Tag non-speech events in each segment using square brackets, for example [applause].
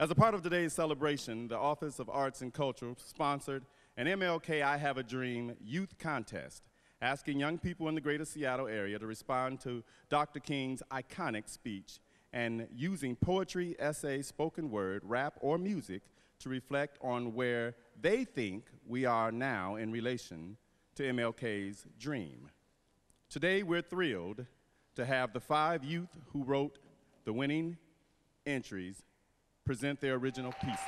As a part of today's celebration, the Office of Arts and Culture sponsored an MLK I Have a Dream youth contest, asking young people in the greater Seattle area to respond to Dr. King's iconic speech and using poetry, essay, spoken word, rap, or music to reflect on where they think we are now in relation to MLK's dream. Today, we're thrilled to have the five youth who wrote the winning entries present their original pieces.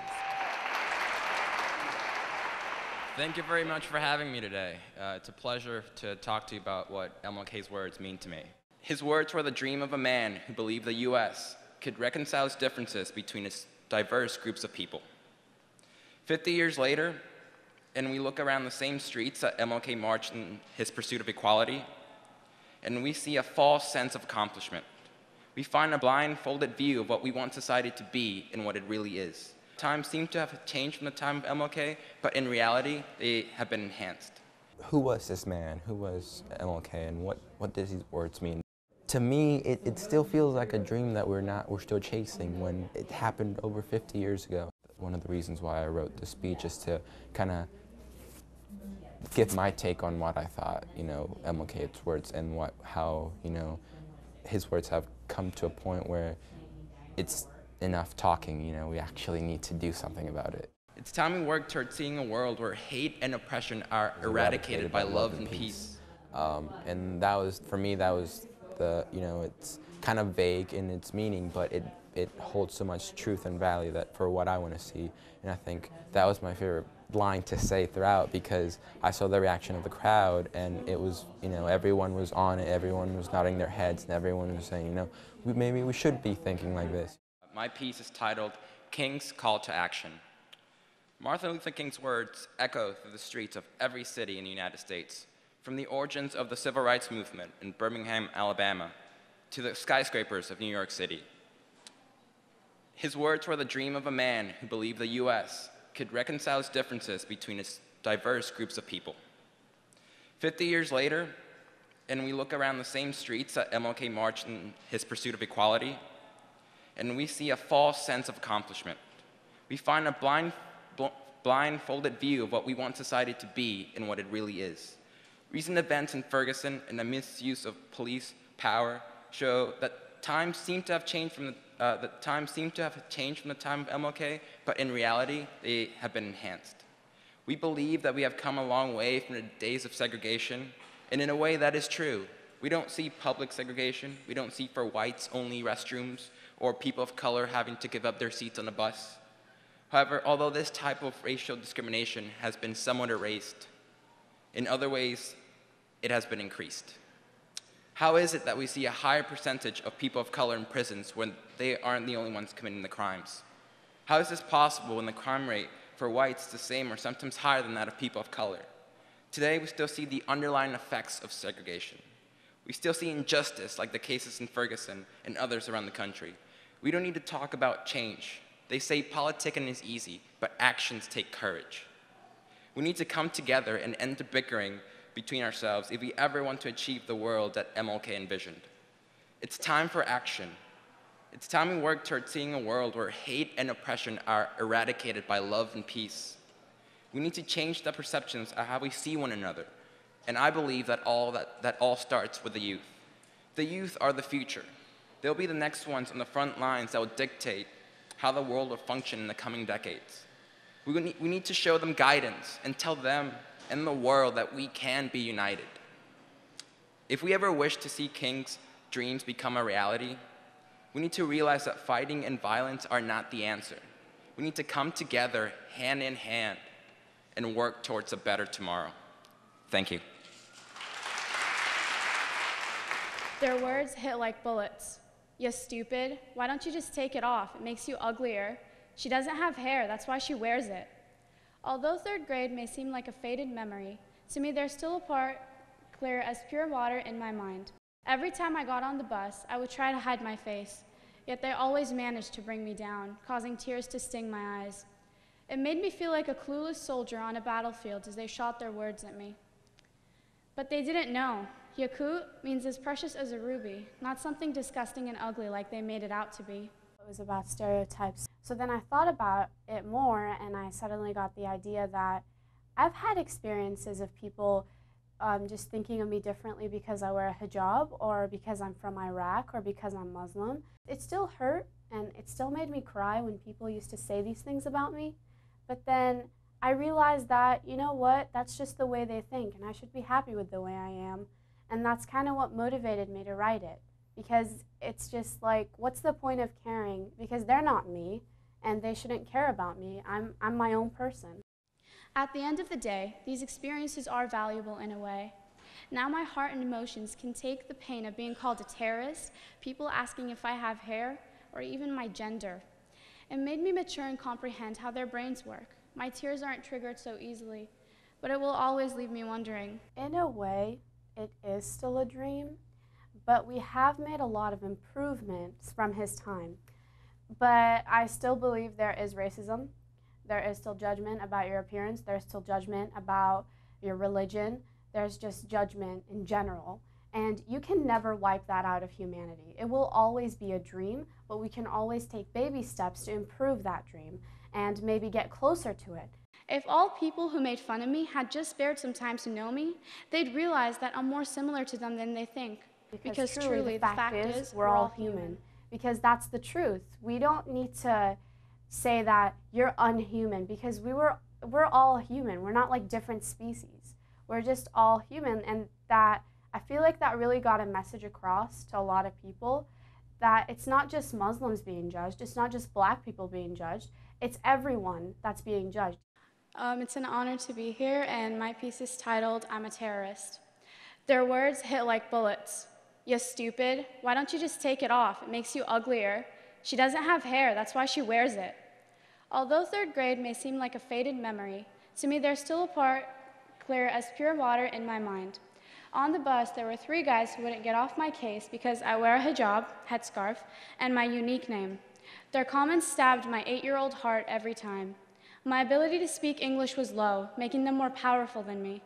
Thank you very much for having me today. Uh, it's a pleasure to talk to you about what MLK's words mean to me. His words were the dream of a man who believed the U.S. could reconcile its differences between its diverse groups of people. 50 years later, and we look around the same streets that MLK marched in his pursuit of equality, and we see a false sense of accomplishment. We find a blindfolded view of what we want society to be and what it really is. Times seem to have changed from the time of MLK, but in reality, they have been enhanced. Who was this man? Who was MLK, and what, what does these words mean? To me, it, it still feels like a dream that we're not, we're still chasing when it happened over 50 years ago. One of the reasons why I wrote the speech is to kind of give my take on what I thought, you know, MLK's words and what, how, you know, his words have come to a point where it's enough talking, you know, we actually need to do something about it. It's time we work towards seeing a world where hate and oppression are eradicated, eradicated by, by, love and peace. peace. Um, and that was, for me, that was the, you know, it's kind of vague in its meaning, but it, it holds so much truth and value that for what I want to see. And I think that was my favorite line to say throughout because I saw the reaction of the crowd and it was, you know, everyone was on it, everyone was nodding their heads and everyone was saying, you know, we, maybe we should be thinking like this. My piece is titled King's Call to Action. Martin Luther King's words echo through the streets of every city in the United States, from the origins of the civil rights movement in Birmingham, Alabama, to the skyscrapers of New York City. His words were the dream of a man who believed the U.S could reconcile differences between its diverse groups of people. 50 years later, and we look around the same streets that MLK marched in his pursuit of equality, and we see a false sense of accomplishment. We find a blind, bl blindfolded view of what we want society to be and what it really is. Recent events in Ferguson and the misuse of police power show that times seem to have changed from the uh, the times seem to have changed from the time of MLK, but in reality, they have been enhanced. We believe that we have come a long way from the days of segregation, and in a way that is true. We don't see public segregation, we don't see for whites only restrooms, or people of color having to give up their seats on a bus. However, although this type of racial discrimination has been somewhat erased, in other ways, it has been increased. How is it that we see a higher percentage of people of color in prisons when they aren't the only ones committing the crimes? How is this possible when the crime rate for whites is the same or sometimes higher than that of people of color? Today, we still see the underlying effects of segregation. We still see injustice, like the cases in Ferguson and others around the country. We don't need to talk about change. They say politicking is easy, but actions take courage. We need to come together and end the bickering between ourselves if we ever want to achieve the world that MLK envisioned. It's time for action. It's time we work toward seeing a world where hate and oppression are eradicated by love and peace. We need to change the perceptions of how we see one another. And I believe that all, that, that all starts with the youth. The youth are the future. They'll be the next ones on the front lines that will dictate how the world will function in the coming decades. We need, we need to show them guidance and tell them and the world that we can be united. If we ever wish to see King's dreams become a reality, we need to realize that fighting and violence are not the answer. We need to come together hand in hand and work towards a better tomorrow. Thank you. Their words hit like bullets. You stupid. Why don't you just take it off? It makes you uglier. She doesn't have hair, that's why she wears it. Although third grade may seem like a faded memory, to me there's still a part clear as pure water in my mind. Every time I got on the bus, I would try to hide my face, yet they always managed to bring me down, causing tears to sting my eyes. It made me feel like a clueless soldier on a battlefield as they shot their words at me. But they didn't know. Yakut means as precious as a ruby, not something disgusting and ugly like they made it out to be. Was about stereotypes. So then I thought about it more and I suddenly got the idea that I've had experiences of people um, just thinking of me differently because I wear a hijab or because I'm from Iraq or because I'm Muslim. It still hurt and it still made me cry when people used to say these things about me. But then I realized that, you know what, that's just the way they think and I should be happy with the way I am. And that's kind of what motivated me to write it because it's just like, what's the point of caring? Because they're not me and they shouldn't care about me. I'm, I'm my own person. At the end of the day, these experiences are valuable in a way. Now my heart and emotions can take the pain of being called a terrorist, people asking if I have hair, or even my gender. It made me mature and comprehend how their brains work. My tears aren't triggered so easily, but it will always leave me wondering. In a way, it is still a dream, but we have made a lot of improvements from his time. But I still believe there is racism. There is still judgment about your appearance. There's still judgment about your religion. There's just judgment in general. And you can never wipe that out of humanity. It will always be a dream, but we can always take baby steps to improve that dream and maybe get closer to it. If all people who made fun of me had just spared some time to know me, they'd realize that I'm more similar to them than they think. Because, because truly, truly, the, fact, fact is, is, we're all human. human. Because that's the truth. We don't need to say that you're unhuman because we were we're all human. We're not like different species. We're just all human and that I feel like that really got a message across to a lot of people that it's not just Muslims being judged, it's not just black people being judged, it's everyone that's being judged. Um, it's an honor to be here, and my piece is titled I'm a Terrorist. Their words hit like bullets. You stupid. Why don't you just take it off? It makes you uglier. She doesn't have hair, that's why she wears it. Although third grade may seem like a faded memory, to me there's still a part clear as pure water in my mind. On the bus, there were three guys who wouldn't get off my case because I wear a hijab, headscarf, and my unique name. Their comments stabbed my eight year old heart every time. My ability to speak English was low, making them more powerful than me.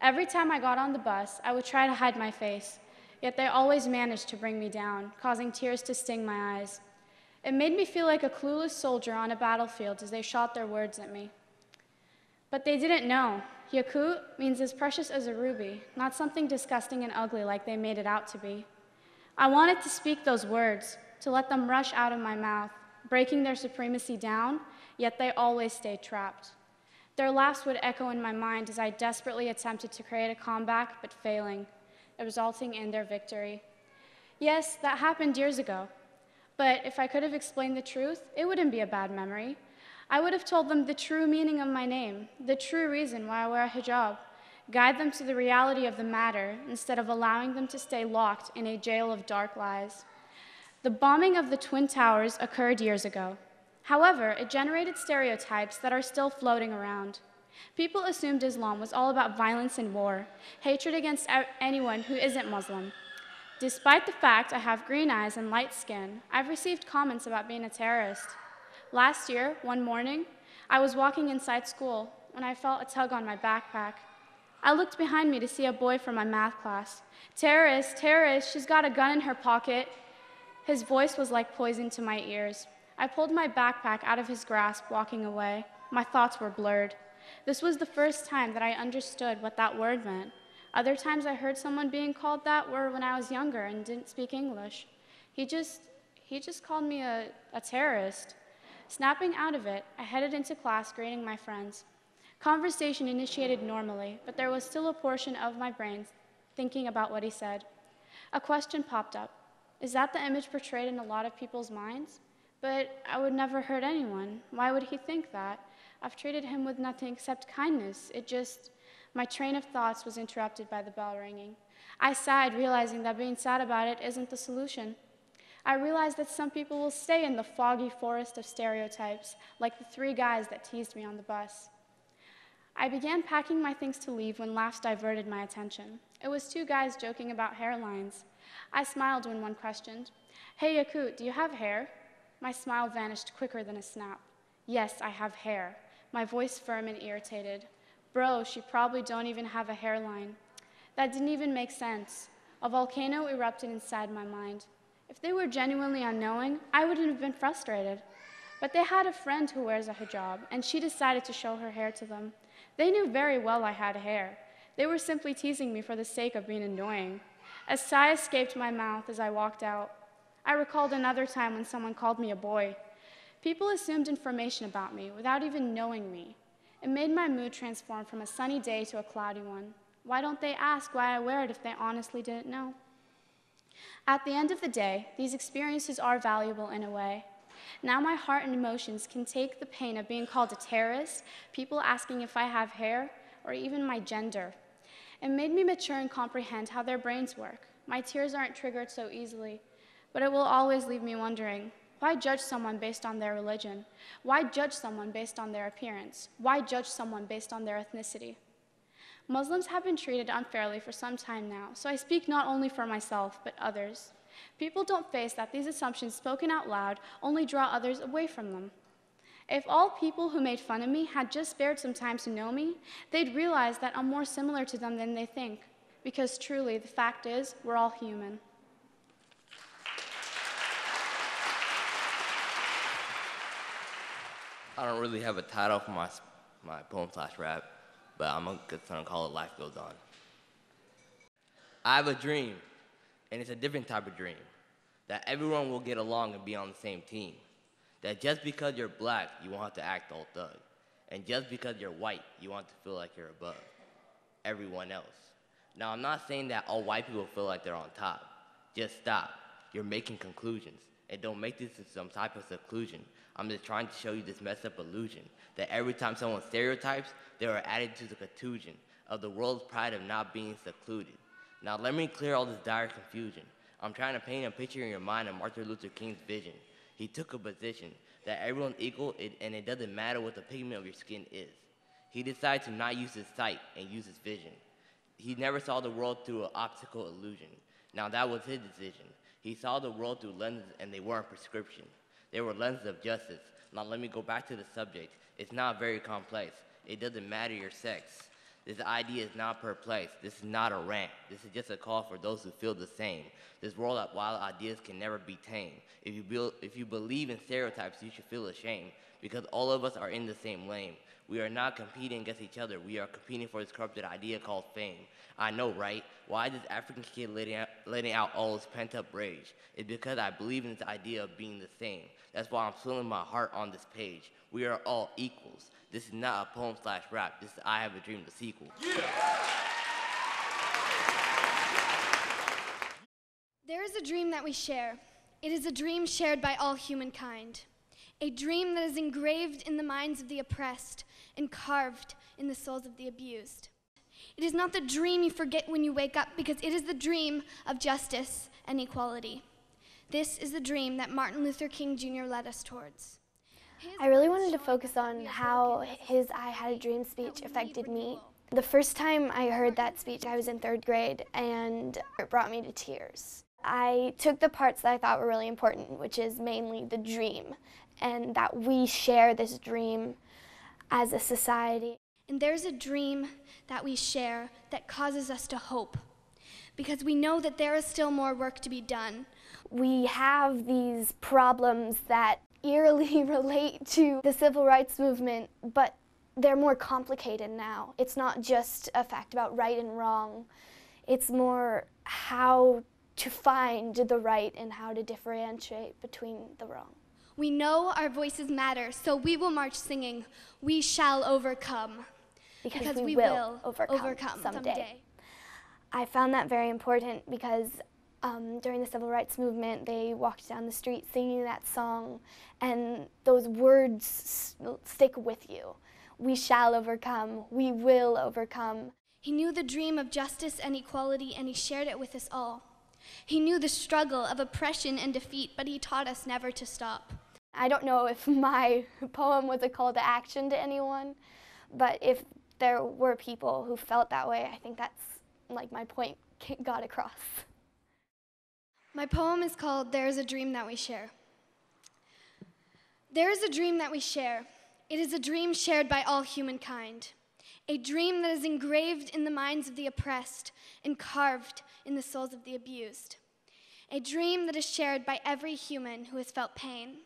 Every time I got on the bus, I would try to hide my face, yet they always managed to bring me down, causing tears to sting my eyes. It made me feel like a clueless soldier on a battlefield as they shot their words at me. But they didn't know. Yakut means as precious as a ruby, not something disgusting and ugly like they made it out to be. I wanted to speak those words, to let them rush out of my mouth, breaking their supremacy down yet they always stayed trapped. Their laughs would echo in my mind as I desperately attempted to create a comeback, but failing, resulting in their victory. Yes, that happened years ago. But if I could have explained the truth, it wouldn't be a bad memory. I would have told them the true meaning of my name, the true reason why I wear a hijab, guide them to the reality of the matter instead of allowing them to stay locked in a jail of dark lies. The bombing of the Twin Towers occurred years ago. However, it generated stereotypes that are still floating around. People assumed Islam was all about violence and war, hatred against anyone who isn't Muslim. Despite the fact I have green eyes and light skin, I've received comments about being a terrorist. Last year, one morning, I was walking inside school when I felt a tug on my backpack. I looked behind me to see a boy from my math class. Terrorist, terrorist, she's got a gun in her pocket. His voice was like poison to my ears. I pulled my backpack out of his grasp, walking away. My thoughts were blurred. This was the first time that I understood what that word meant. Other times I heard someone being called that were when I was younger and didn't speak English. He just, he just called me a, a terrorist. Snapping out of it, I headed into class greeting my friends. Conversation initiated normally, but there was still a portion of my brain thinking about what he said. A question popped up. Is that the image portrayed in a lot of people's minds? But I would never hurt anyone. Why would he think that? I've treated him with nothing except kindness. It just, my train of thoughts was interrupted by the bell ringing. I sighed, realizing that being sad about it isn't the solution. I realized that some people will stay in the foggy forest of stereotypes, like the three guys that teased me on the bus. I began packing my things to leave when laughs diverted my attention. It was two guys joking about hairlines. I smiled when one questioned, Hey Yakut, do you have hair? My smile vanished quicker than a snap. Yes, I have hair. My voice firm and irritated. Bro, she probably don't even have a hairline. That didn't even make sense. A volcano erupted inside my mind. If they were genuinely unknowing, I wouldn't have been frustrated. But they had a friend who wears a hijab, and she decided to show her hair to them. They knew very well I had hair. They were simply teasing me for the sake of being annoying. A sigh escaped my mouth as I walked out. I recalled another time when someone called me a boy. People assumed information about me without even knowing me. It made my mood transform from a sunny day to a cloudy one. Why don't they ask why I wear it if they honestly didn't know? At the end of the day, these experiences are valuable in a way. Now my heart and emotions can take the pain of being called a terrorist, people asking if I have hair, or even my gender. It made me mature and comprehend how their brains work. My tears aren't triggered so easily, but it will always leave me wondering why judge someone based on their religion? Why judge someone based on their appearance? Why judge someone based on their ethnicity? Muslims have been treated unfairly for some time now, so I speak not only for myself, but others. People don't face that these assumptions spoken out loud only draw others away from them. If all people who made fun of me had just spared some time to know me, they'd realize that I'm more similar to them than they think, because truly, the fact is, we're all human. I don't really have a title for my, my poem slash rap but I'm gonna call it Life Goes On. I have a dream, and it's a different type of dream that everyone will get along and be on the same team. That just because you're black, you won't have to act all thug. And just because you're white, you want to feel like you're above everyone else. Now, I'm not saying that all white people feel like they're on top. Just stop. You're making conclusions. And don't make this some type of seclusion. I'm just trying to show you this messed up illusion that every time someone stereotypes, they are added to the contusion of the world's pride of not being secluded. Now let me clear all this dire confusion. I'm trying to paint a picture in your mind of Martin Luther King's vision. He took a position that everyone's equal and it doesn't matter what the pigment of your skin is. He decided to not use his sight and use his vision. He never saw the world through an optical illusion. Now that was his decision. He saw the world through lenses and they weren't prescription. They were lenses of justice. Now let me go back to the subject. It's not very complex. It doesn't matter your sex. This idea is not perplexed. This is not a rant. This is just a call for those who feel the same. This world of wild ideas can never be tamed. If you, build, if you believe in stereotypes, you should feel ashamed because all of us are in the same lane. We are not competing against each other. We are competing for this corrupted idea called fame. I know, right? Why does African kid out, letting out all this pent up rage? It's because I believe in this idea of being the same. That's why I'm filling my heart on this page. We are all equals. This is not a poem slash rap. This is I Have a Dream, the sequel. Yeah. There is a dream that we share. It is a dream shared by all humankind. A dream that is engraved in the minds of the oppressed and carved in the souls of the abused. It is not the dream you forget when you wake up because it is the dream of justice and equality. This is the dream that Martin Luther King Jr. led us towards. I really wanted to focus on how his I Had a Dream speech affected me. The first time I heard that speech, I was in third grade, and it brought me to tears. I took the parts that I thought were really important, which is mainly the dream, and that we share this dream as a society. And there's a dream that we share that causes us to hope, because we know that there is still more work to be done. We have these problems that eerily [laughs] relate to the civil rights movement, but they're more complicated now. It's not just a fact about right and wrong. It's more how to find the right and how to differentiate between the wrong. We know our voices matter, so we will march singing, We shall overcome. Because, because we, we, will, overcome, overcome someday. someday. I found that very important because um, during the civil rights movement, they walked down the street singing that song, and those words stick with you. We shall overcome. We will overcome. He knew the dream of justice and equality, and he shared it with us all. He knew the struggle of oppression and defeat, but he taught us never to stop. I don't know if [laughs] my poem was a call to action to anyone, but if there were people who felt that way, I think that's like my point [laughs] got across. My poem is called There is a Dream That We Share. There is a dream that we share. It is a dream shared by all humankind. A dream that is engraved in the minds of the oppressed and carved in the souls of the abused. a dream that is shared by every human who has felt pain.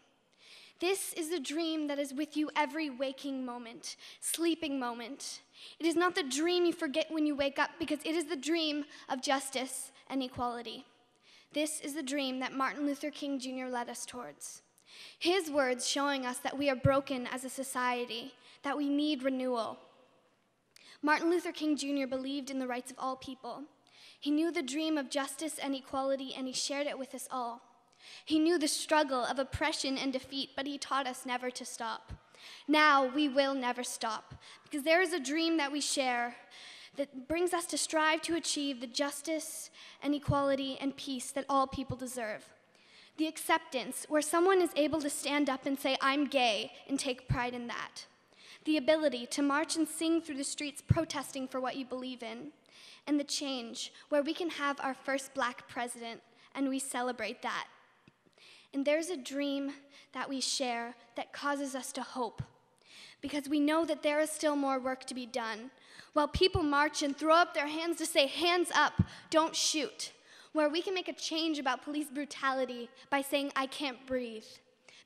This is the dream that is with you every waking moment, sleeping moment. It is not the dream you forget when you wake up because it is the dream of justice and equality. This is the dream that Martin Luther King Jr. led us towards. His words showing us that we are broken as a society, that we need renewal. Martin Luther King Jr. believed in the rights of all people. He knew the dream of justice and equality, and he shared it with us all. He knew the struggle of oppression and defeat, but he taught us never to stop. Now we will never stop, because there is a dream that we share that brings us to strive to achieve the justice and equality and peace that all people deserve. The acceptance, where someone is able to stand up and say, I'm gay, and take pride in that. The ability to march and sing through the streets protesting for what you believe in. And the change, where we can have our first black president and we celebrate that. And there's a dream that we share that causes us to hope because we know that there is still more work to be done. While people march and throw up their hands to say, hands up, don't shoot, where we can make a change about police brutality by saying, I can't breathe,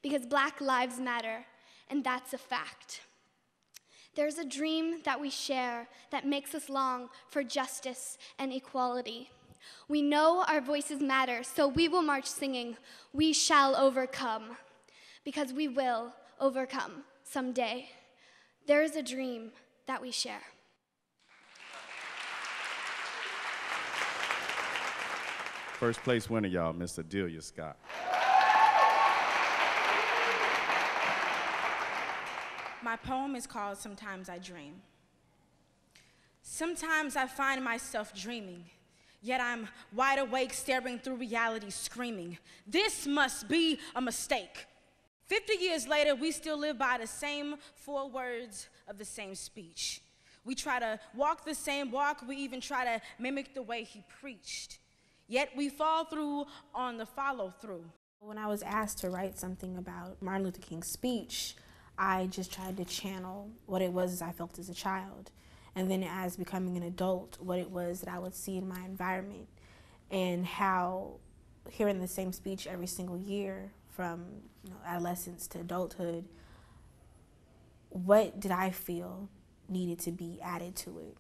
because black lives matter, and that's a fact. There's a dream that we share that makes us long for justice and equality. We know our voices matter, so we will march singing, We shall overcome, because we will overcome someday. There is a dream that we share. First place winner, y'all, Miss Adelia Scott. My poem is called Sometimes I Dream. Sometimes I find myself dreaming, yet I'm wide awake, staring through reality, screaming, This must be a mistake. 50 years later, we still live by the same four words of the same speech. We try to walk the same walk, we even try to mimic the way he preached. Yet we fall through on the follow through. When I was asked to write something about Martin Luther King's speech, I just tried to channel what it was I felt as a child. And then as becoming an adult, what it was that I would see in my environment and how hearing the same speech every single year from you know, adolescence to adulthood, what did I feel needed to be added to it?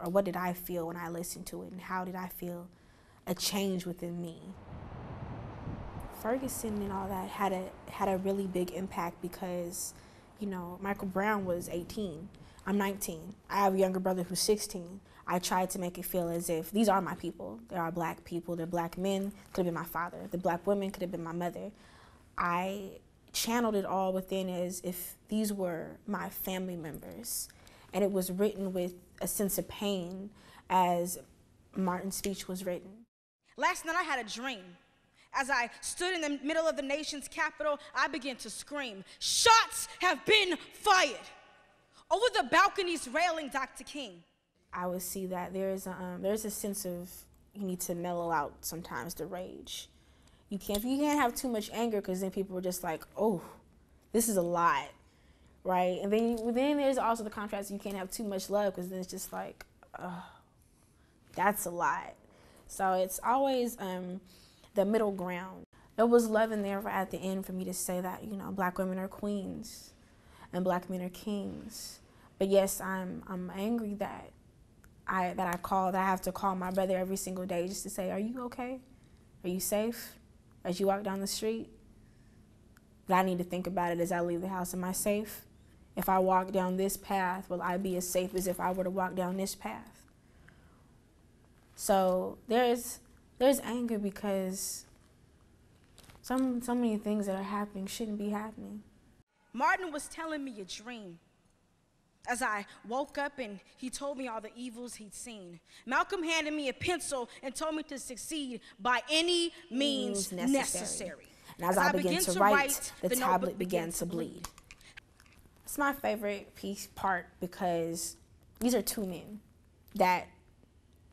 Or what did I feel when I listened to it? And how did I feel a change within me? Ferguson and all that had a had a really big impact because, you know, Michael Brown was 18. I'm 19. I have a younger brother who's 16. I tried to make it feel as if these are my people. There are black people. They're black men. Could have been my father. The black women could have been my mother. I channeled it all within as if these were my family members. And it was written with a sense of pain as Martin's speech was written. Last night I had a dream. As I stood in the middle of the nation's capital, I began to scream, Shots have been fired! Over the balconies railing Dr. King. I would see that there's a, um, there's a sense of you need to mellow out sometimes the rage you can't you can't have too much anger because then people are just like, oh, this is a lot, right? And then then there's also the contrast. You can't have too much love because then it's just like, oh, that's a lot. So it's always um, the middle ground. There was love in there at the end for me to say that you know black women are queens, and black men are kings. But yes, I'm I'm angry that I that I call that I have to call my brother every single day just to say, are you okay? Are you safe? as you walk down the street. But I need to think about it as I leave the house. Am I safe? If I walk down this path, will I be as safe as if I were to walk down this path? So there's there's anger because some so many things that are happening shouldn't be happening. Martin was telling me a dream as I woke up and he told me all the evils he'd seen. Malcolm handed me a pencil and told me to succeed by any means, necessary. necessary. And as, as I, I, began, to, write, write the, the tablet began to bleed. It's my favorite piece part because these are two men that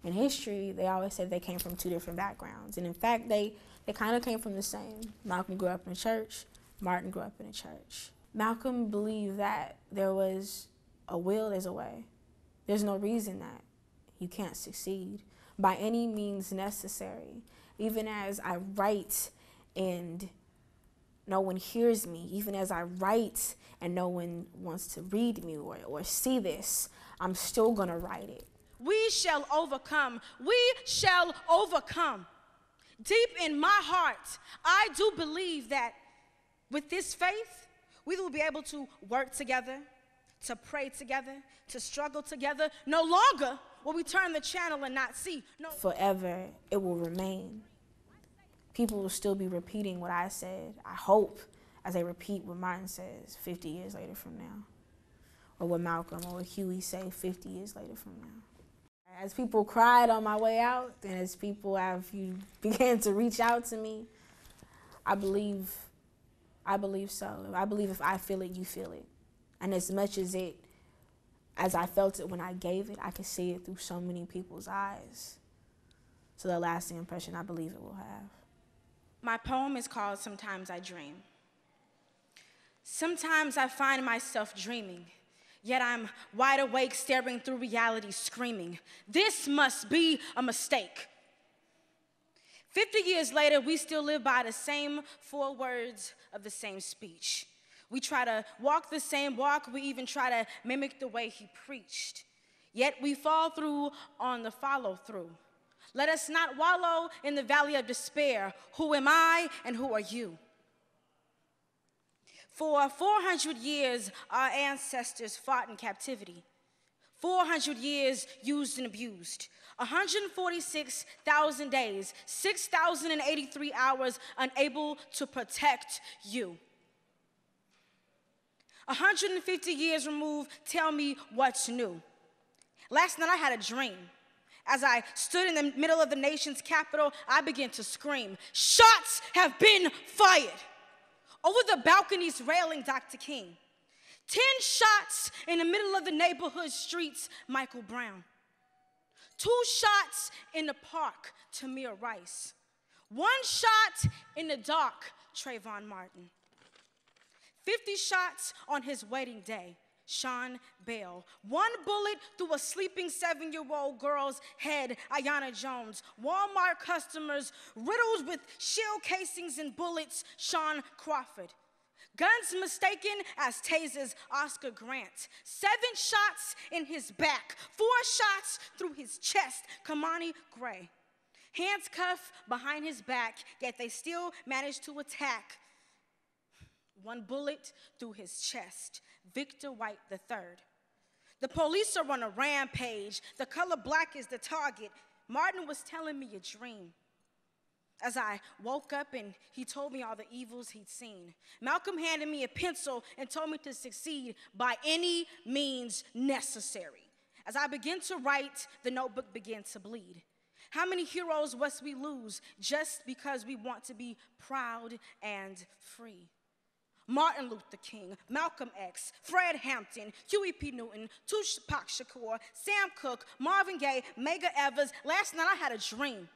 in history they always said they came from two different backgrounds. And in fact they, they kind of came from the same. Malcolm grew up in a church, Martin grew up in a church. Malcolm believed that there was a will, there's a way. There's no reason that you can't succeed by any means necessary. Even as I write and no one hears me, even as I write and no one wants to read me or, or see this, I'm still to write it. We shall overcome. We shall overcome. Deep in my heart, I do believe that with this faith, we will be able to work together, to pray together, to struggle together. No longer will we turn the channel and not see. No. Forever, it will remain. People will still be repeating what I said, I hope, as they repeat what Martin says 50 years later from now, or what Malcolm or what Huey say 50 years later from now. As people cried on my way out, and as people have you [laughs] began to reach out to me, I believe, I believe so. I believe if I feel it, you feel it. And as much as it, as I felt it when I gave it, I can see it through so many people's eyes. So the lasting impression I believe it will have. My poem is called Sometimes I Dream. Sometimes I find myself dreaming, yet I'm wide awake, staring through reality, screaming, This must be a mistake. 50 years later, we still live by the same four words of the same speech. We try to walk the same walk, we even try to mimic the way he preached. Yet we fall through on the follow through. Let us not wallow in the valley of despair. Who am I and who are you? For 400 years, our ancestors fought in captivity. 400 years used and abused. 146,000 days, 6,083 hours unable to protect you. 150 years removed, tell me what's new. Last night I had a dream. As I stood in the middle of the nation's capital, I began to scream, Shots have been fired! Over the balcony's railing, Dr. King. Ten shots in the middle of the neighborhood streets, Michael Brown. Two shots in the park, Tamir Rice. One shot in the dark, Trayvon Martin. 50 shots on his wedding day, Sean Bell. One bullet through a sleeping seven year old girl's head, Aiyana Jones. Walmart customers riddled with shell casings and bullets, John Crawford. Guns mistaken as tasers, Oscar Grant. Seven shots in his back, four shots through his chest, Kimani Gray. Hands cuffed behind his back, yet they still managed to attack. One bullet through his chest. Victor White III. The police are on a rampage. The color black is the target. Martin was telling me a dream. As I woke up and he told me all the evils he'd seen. Malcolm handed me a pencil and told me to succeed by any means necessary. As I began to write, the notebook began to bleed. How many heroes must we lose just because we want to be proud and free? Martin Luther King, Malcolm X, Fred Hampton, Huey P. Newton, Tupac Shakur, Sam Cooke, Marvin Gaye, Medgar Evers. Last night I had a dream.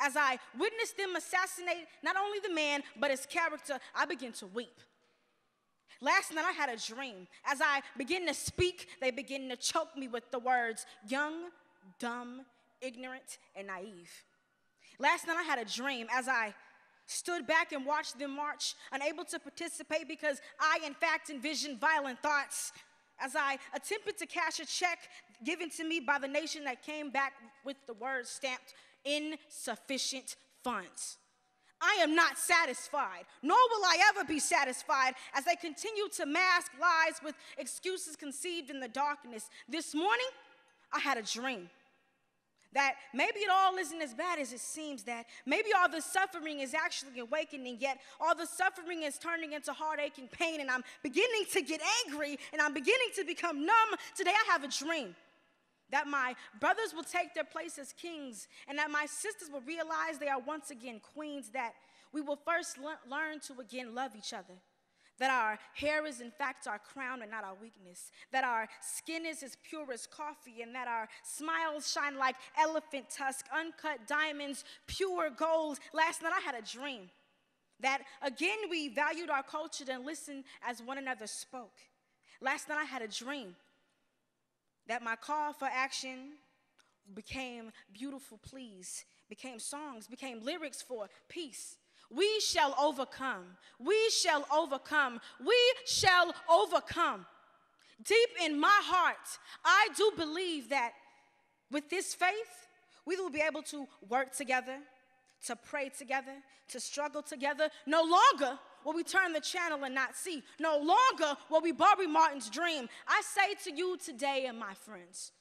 As I witnessed them assassinate not only the man, but his character, I began to weep. Last night I had a dream. As I begin to speak, they begin to choke me with the words young, dumb, ignorant, and naive. Last night I had a dream as I stood back and watched them march, unable to participate because I, in fact, envisioned violent thoughts. As I attempted to cash a check given to me by the nation that came back with the words stamped insufficient funds. I am not satisfied, nor will I ever be satisfied as they continue to mask lies with excuses conceived in the darkness. This morning, I had a dream that maybe it all isn't as bad as it seems, that maybe all the suffering is actually awakening, yet all the suffering is turning into heartache and pain, and I'm beginning to get angry and I'm beginning to become numb. Today I have a dream that my brothers will take their place as kings, and that my sisters will realize they are once again queens, that we will first le- learn to again love each other. That our hair is, in fact, our crown and not our weakness. That our skin is as pure as coffee, and that our smiles shine like elephant tusk, uncut diamonds, pure gold. Last night I had a dream that again we valued our culture and listened as one another spoke. Last night I had a dream that my call for action became beautiful pleas, became songs, became lyrics for peace. We shall overcome. We shall overcome. We shall overcome. Deep in my heart, I do believe that with this faith, we will be able to work together, to pray together, to struggle together. No longer will we turn the channel and not see. No longer will we Bobby Martin's dream. I say to you today, and my friends,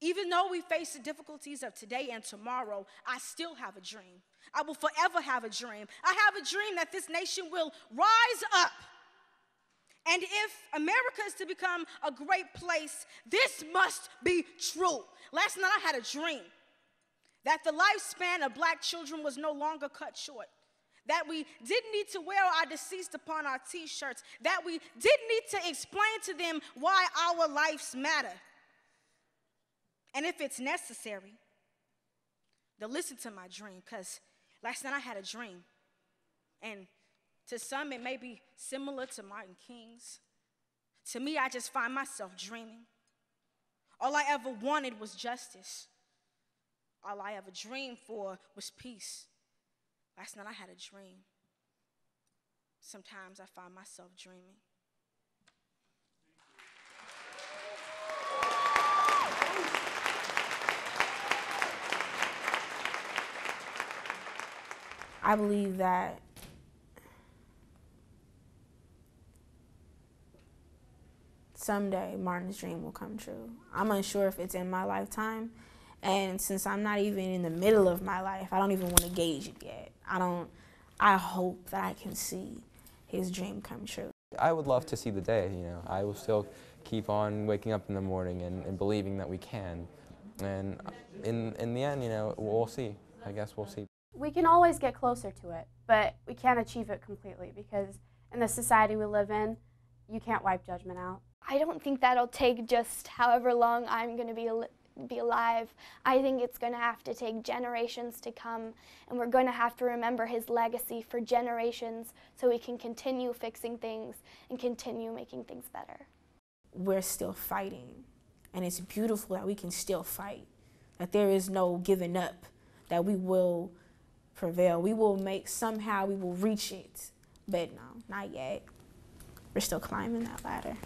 even though we face the difficulties of today and tomorrow, I still have a dream. I will forever have a dream. I have a dream that this nation will rise up. And if America is to become a great place, this must be true. Last night I had a dream that the lifespan of black children was no longer cut short. That we didn't need to wear our deceased upon our t shirts. That we didn't need to explain to them why our lives matter. And if it's necessary, to listen to my dream, because last night I had a dream. And to some, it may be similar to Martin King's. To me, I just find myself dreaming. All I ever wanted was justice. All I ever dreamed for was peace. Last night I had a dream. Sometimes I find myself dreaming. I believe that someday Martin's dream will come true. I'm unsure if it's in my lifetime. And since I'm not even in the middle of my life, I don't even want to gauge it yet. I don't, I hope that I can see his dream come true. I would love to see the day, you know. I will still keep on waking up in the morning and, and believing that we can. And in, in the end, you know, we'll see. I guess we'll see. We can always get closer to it, but we can't achieve it completely because in the society we live in, you can't wipe judgment out. I don't think that'll take just however long I'm going to be al be alive. I think it's going to have to take generations to come, and we're going to have to remember his legacy for generations so we can continue fixing things and continue making things better. We're still fighting, and it's beautiful that we can still fight, that there is no giving up, that we will prevail. We will make, somehow we will reach it, but no, not yet. We're still climbing that ladder.